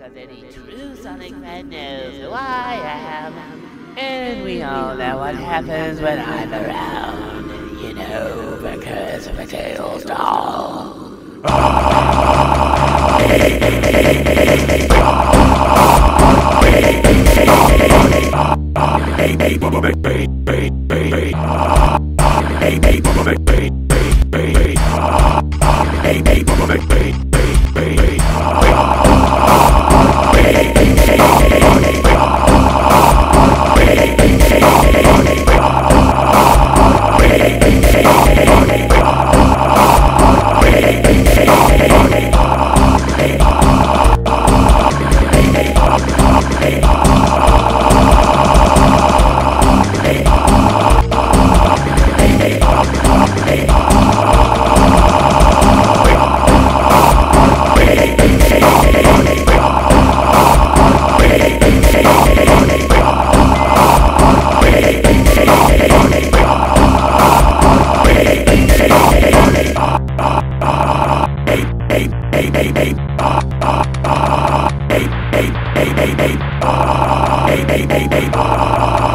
Because any true Sonic fan knows who I am. And we all know what happens when I'm around. You know, because of a tail doll.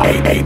Hey,